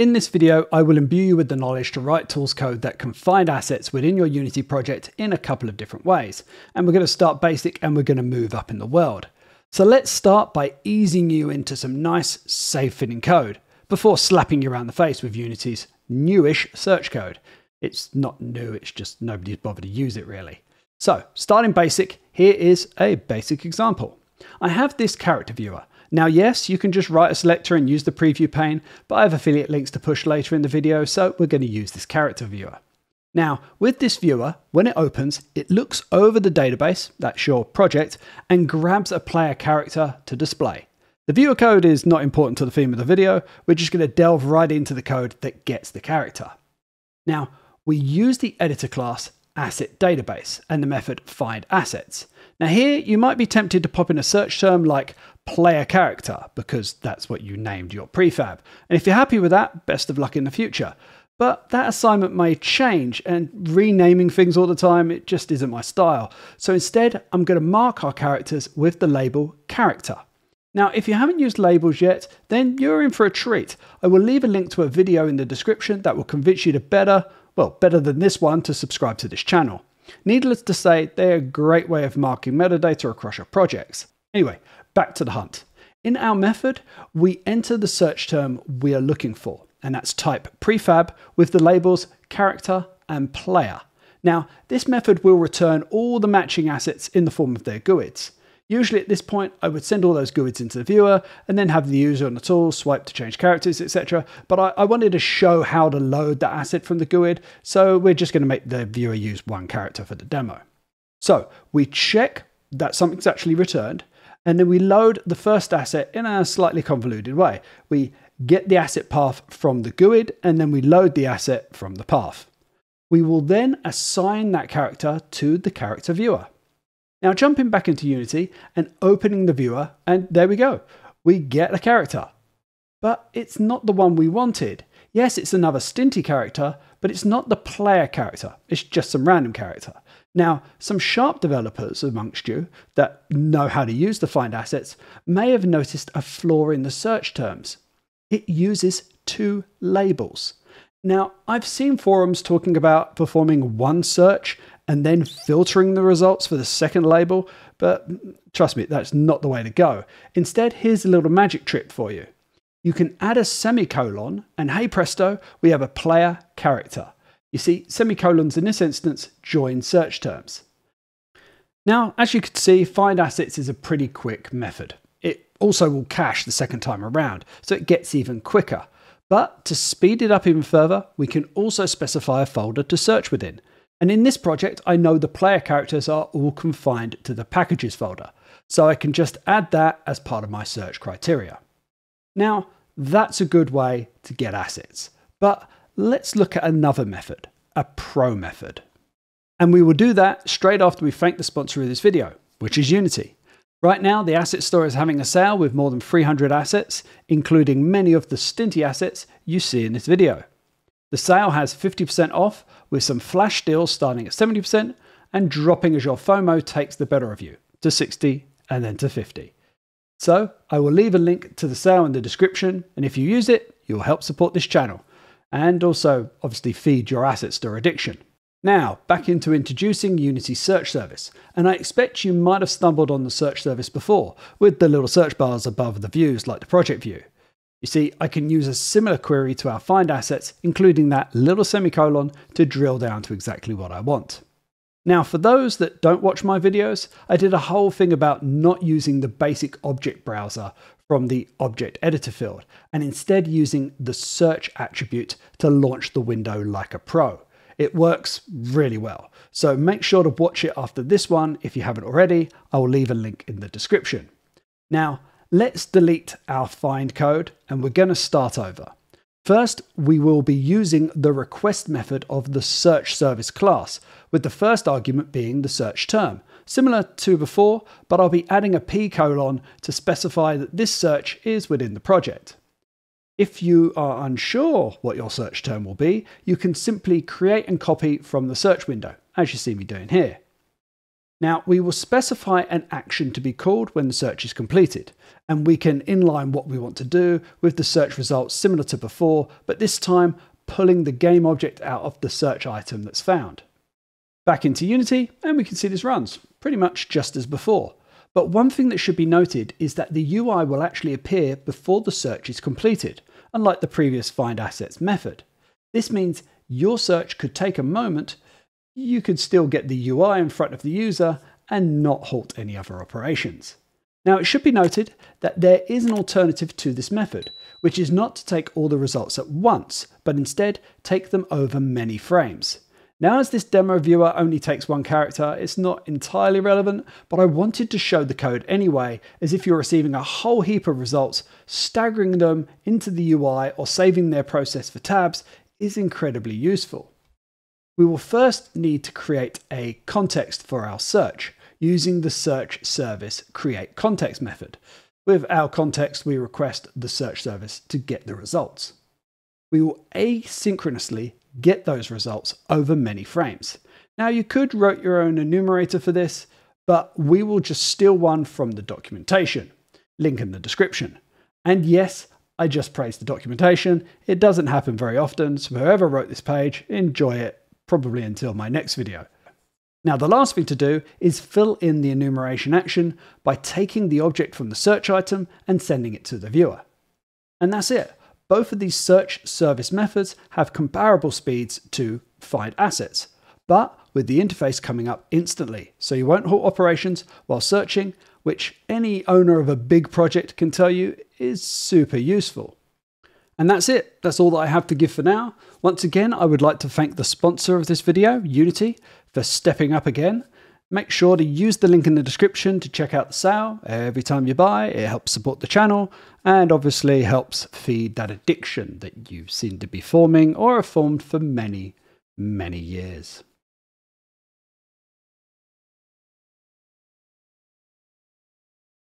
In this video, I will imbue you with the knowledge to write tools code that can find assets within your Unity project in a couple of different ways. And we're going to start basic and we're going to move up in the world. So let's start by easing you into some nice, safe fitting code before slapping you around the face with Unity's newish search code. It's not new, it's just nobody's bothered to use it really. So, starting basic, here is a basic example. I have this character viewer. Now, yes, you can just write a selector and use the preview pane, but I have affiliate links to push later in the video, so we're going to use this character viewer. Now, with this viewer, when it opens, it looks over the database, that's your project, and grabs a player character to display. The viewer code is not important to the theme of the video, we're just going to delve right into the code that gets the character. Now, we use the editor class asset database and the method find assets. Now here you might be tempted to pop in a search term like player character because that's what you named your prefab. And if you're happy with that, best of luck in the future. But that assignment may change and renaming things all the time, it just isn't my style. So instead, I'm going to mark our characters with the label character. Now, if you haven't used labels yet, then you're in for a treat. I will leave a link to a video in the description that will convince you to better, well, better than this one to subscribe to this channel. Needless to say, they're a great way of marking metadata across your projects. Anyway, back to the hunt. In our method, we enter the search term we are looking for, and that's type prefab with the labels character and player. Now, this method will return all the matching assets in the form of their GUIDs. Usually at this point, I would send all those GUIDs into the viewer and then have the user on the tool swipe to change characters, etc. But I, I, wanted to show how to load the asset from the GUID, so we're just going to make the viewer use one character for the demo. So we check that something's actually returned, and then we load the first asset in a slightly convoluted way. We get the asset path from the GUID, and then we load the asset from the path. We will then assign that character to the character viewer. Now jumping back into Unity and opening the viewer, and there we go. We get a character. But it's not the one we wanted. Yes, it's another Synty character, but it's not the player character. It's just some random character. Now, some sharp developers amongst you that know how to use the find assets may have noticed a flaw in the search terms. It uses two labels. Now, I've seen forums talking about performing one search and then filtering the results for the second label, but trust me, that's not the way to go. Instead, here's a little magic trick for you. You can add a semicolon, and hey presto, we have a player character. You see, semicolons in this instance join search terms. Now, as you can see, find assets is a pretty quick method. It also will cache the second time around, so it gets even quicker. But to speed it up even further, we can also specify a folder to search within. And in this project, I know the player characters are all confined to the packages folder, so I can just add that as part of my search criteria. Now, that's a good way to get assets, but let's look at another method, a pro method. And we will do that straight after we thank the sponsor of this video, which is Unity. Right now, the asset store is having a sale with more than 300 assets, including many of the Synty assets you see in this video. The sale has 50% off with some flash deals starting at 70% and dropping as your FOMO takes the better of you to 60 and then to 50. So I will leave a link to the sale in the description, and if you use it, you'll help support this channel and also obviously feed your asset store addiction. Now, back into introducing Unity Search Service, and I expect you might have stumbled on the search service before, with the little search bars above the views like the project view. You see, I can use a similar query to our find assets, including that little semicolon to drill down to exactly what I want. Now, for those that don't watch my videos, I did a whole thing about not using the basic object browser from the object editor field, and instead using the search attribute to launch the window like a pro. It works really well. So make sure to watch it after this one if you haven't already. I will leave a link in the description. Now, Let's delete our find code and we're going to start over. First, we will be using the request method of the search service class, with the first argument being the search term. Similar to before, but I'll be adding a p colon to specify that this search is within the project. If you are unsure what your search term will be, you can simply create and copy from the search window, as you see me doing here. Now, we will specify an action to be called when the search is completed, and we can inline what we want to do with the search results similar to before, but this time pulling the game object out of the search item that's found. Back into Unity, and we can see this runs, pretty much just as before. But one thing that should be noted is that the UI will actually appear before the search is completed, unlike the previous find assets method. This means your search could take a moment you could still get the UI in front of the user and not halt any other operations. Now it should be noted that there is an alternative to this method, which is not to take all the results at once, but instead take them over many frames. Now as this demo viewer only takes one character, it's not entirely relevant, but I wanted to show the code anyway, as if you're receiving a whole heap of results, staggering them into the UI or saving their process for tabs is incredibly useful we will first need to create a context for our search using the search service create context method. With our context, we request the search service to get the results. We will asynchronously get those results over many frames. Now you could write your own enumerator for this, but we will just steal one from the documentation. Link in the description. And yes, I just praised the documentation. It doesn't happen very often, so whoever wrote this page, enjoy it probably until my next video. Now the last thing to do is fill in the enumeration action by taking the object from the search item and sending it to the viewer. And that's it. Both of these search service methods have comparable speeds to find assets, but with the interface coming up instantly, so you won't halt operations while searching, which any owner of a big project can tell you is super useful. And that's it. That's all that I have to give for now. Once again, I would like to thank the sponsor of this video, Unity, for stepping up again. Make sure to use the link in the description to check out the sale. Every time you buy, it helps support the channel and obviously helps feed that addiction that you seem to be forming or have formed for many, many years.